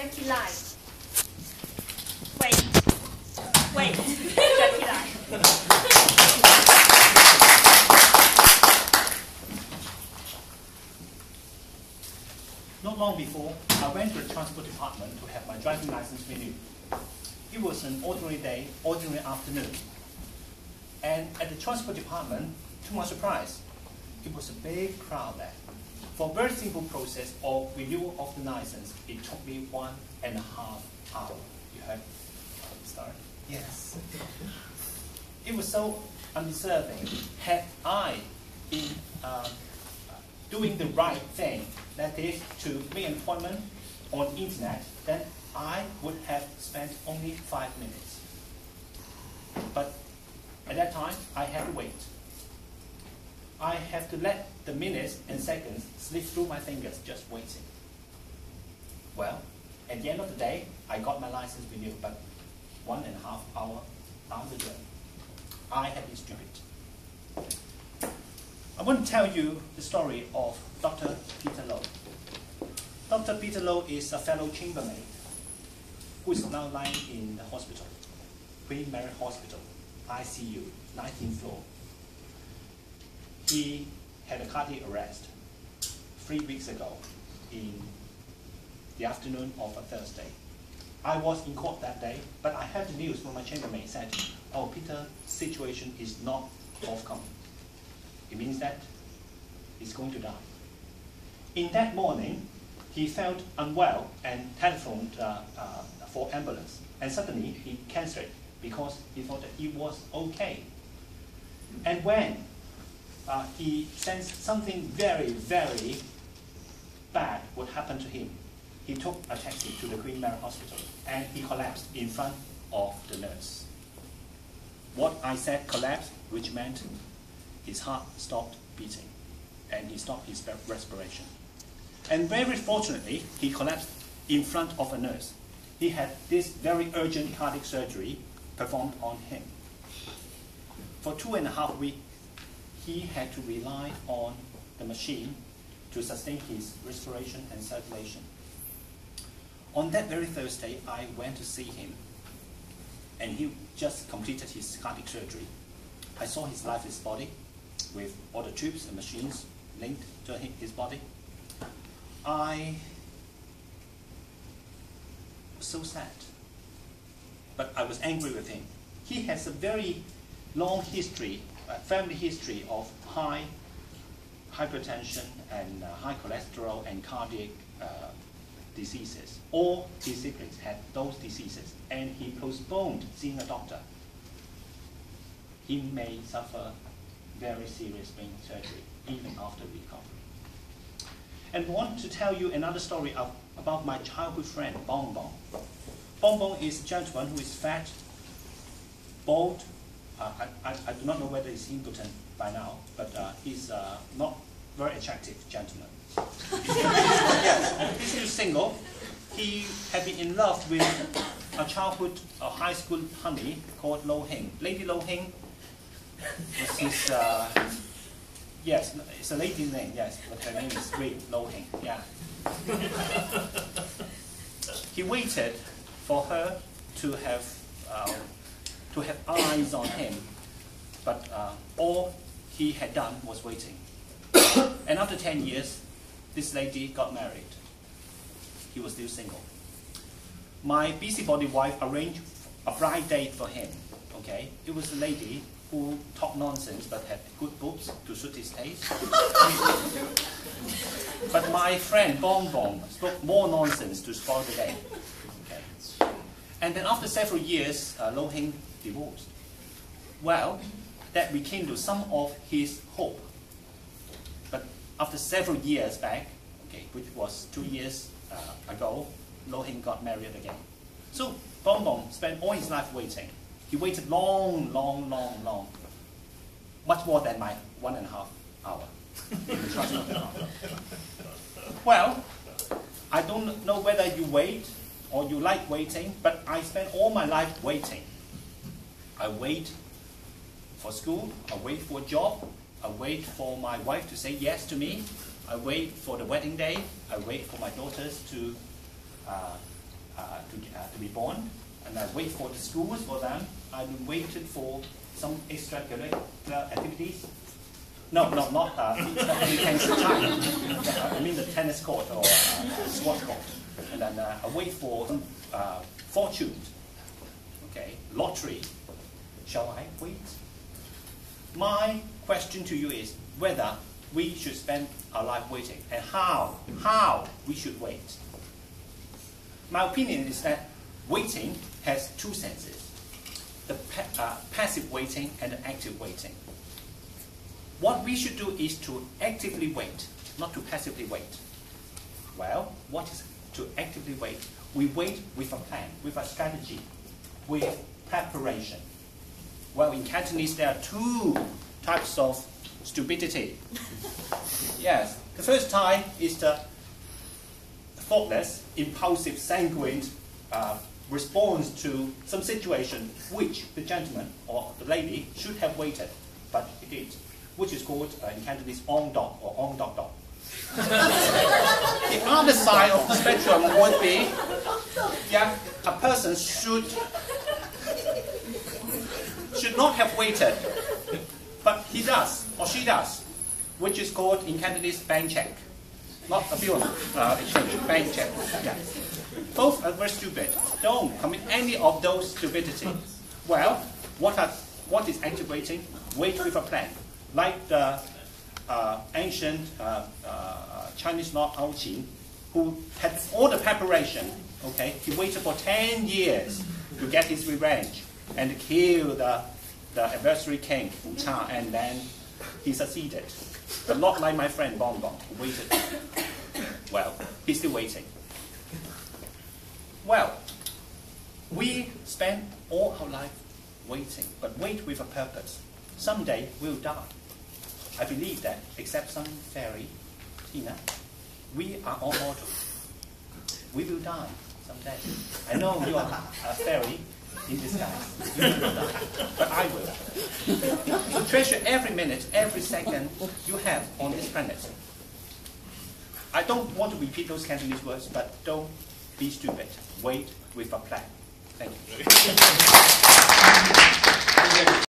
Jackie Lai. Wait. Wait. Jackie Lai. Not long before, I went to the transport department to have my driving license renewed. It was an ordinary day, ordinary afternoon. And at the transport department, to my surprise, it was a big crowd there. For a very simple process of renewal of the license, it took me one and a half hour. You heard? Start? Yes. It was so undeserving. Had I been uh, doing the right thing, that is to make an appointment on internet, then I would have spent only five minutes. But at that time, I had to wait. I have to let the minutes and seconds slip through my fingers just waiting. Well, at the end of the day, I got my license renewed, but one and a half hour down the road, I had been stupid. I want to tell you the story of Dr. Peter Lowe. Dr. Peter Lowe is a fellow chambermaid who is now lying in the hospital, Queen Mary Hospital, ICU, 19th floor. He had a cardiac arrest three weeks ago in the afternoon of a Thursday. I was in court that day, but I had the news from my chambermaid said, oh, Peter's situation is not forthcoming. It means that he's going to die. In that morning, he felt unwell and telephoned uh, uh, for ambulance. And suddenly he cancelled because he thought that he was okay. And when uh, he sensed something very, very bad would happen to him, he took a taxi to the Queen Mary Hospital and he collapsed in front of the nurse. What I said collapsed, which meant his heart stopped beating and he stopped his respiration. And very fortunately, he collapsed in front of a nurse. He had this very urgent cardiac surgery performed on him. For two and a half weeks, he had to rely on the machine to sustain his respiration and circulation. On that very Thursday, I went to see him, and he just completed his cardiac surgery. I saw his lifeless body with all the tubes and machines linked to his body. I was so sad, but I was angry with him. He has a very long history, family history of high hypertension and uh, high cholesterol and cardiac uh, diseases. All his siblings had those diseases, and he postponed seeing a doctor. He may suffer very serious brain surgery even after recovery. And want to tell you another story of, about my childhood friend. Bong Bong is a gentleman who is fat, bald. Uh, I, I, I, do not know whether he's impotent by now, but uh, he's uh, not very attractive gentleman. yes, he's still single. He had been in love with a childhood, a high school honey called Lo Hing. Lady Lo Hing was his, uh, yes, it's a lady name, yes, but her name is Ray Lo Hing, yeah. he waited for her to have, uh, to have eyes on him, but uh, all he had done was waiting. and after 10 years, this lady got married. He was still single. My busybody wife arranged a bride date for him. Okay, it was a lady who talked nonsense but had good boobs to suit his taste. but my friend Bong Bong spoke more nonsense to spoil the day. Okay. And then after several years, uh, Lo Hing divorced. Well, that rekindled some of his hope. But after several years back, okay, which was two years uh, ago, Lo Hing got married again. So Bong Bong spent all his life waiting. He waited long, long, long, long. Much more than my one and a half hour. Well, I don't know whether you wait or you like waiting, but I spent all my life waiting. I wait for school, I wait for a job, I wait for my wife to say yes to me, I wait for the wedding day, I wait for my daughters to uh, uh, to, uh, to be born, and I wait for the schools for them. I waited for some extracurricular activities. No, no, not uh, time. I mean the tennis court or uh, sports court. And then uh, I wait for some uh, fortunes. Okay, lottery. Shall I wait? My question to you is whether we should spend our life waiting and how, how we should wait. My opinion is that waiting has two senses the pa- uh, passive waiting and the active waiting. What we should do is to actively wait, not to passively wait. Well, what is to actively wait? We wait with a plan, with a strategy, with preparation. Well, in Cantonese, there are two types of stupidity. yes, the first type is the thoughtless, impulsive, sanguine uh, response to some situation which the gentleman or the lady should have waited, but he did, which is called uh, in Cantonese on dog or on dog dog. the other side of the spectrum would be, yeah, a person should should not have waited, but he does or she does, which is called in Cantonese bank check, not a bill uh, exchange, bank check. Yeah. Both are very stupid. Don't commit any of those stupidity. Well, what are what is activating? Wait with a plan, like the uh, ancient uh, uh, Chinese Lord Ao Qin, who had all the preparation. Okay, he waited for ten years to get his revenge and kill the the adversary king Cha, and then he succeeded. But not like my friend Bong Bong, who waited. Well, he's still waiting. Well, we spend all our life waiting, but wait with a purpose. Someday we'll die. I believe that, except some fairy, Tina, we are all mortal. We will die someday. I know you are a fairy in disguise. But I will. Treasure every minute, every second you have on this planet. I don't want to repeat those Cantonese words, but don't be stupid. Wait with a plan. Thank you.